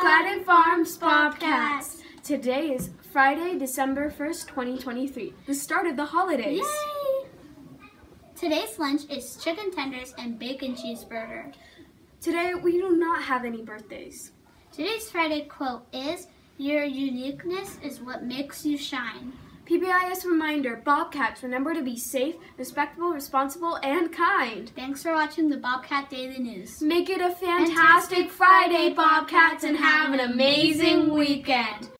Gladden Farms Bobcats. Today is Friday, December 1st, 2023, the start of the holidays. Yay! Today's lunch is chicken tenders and bacon cheeseburger. Today, we do not have any birthdays. Today's Friday quote is Your uniqueness is what makes you shine. PBIS reminder Bobcats, remember to be safe, respectable, responsible, and kind. Thanks for watching the Bobcat Daily News. Make it a fantastic Friday, Bobcats, and have an amazing weekend.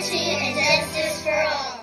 liberty, and justice for all.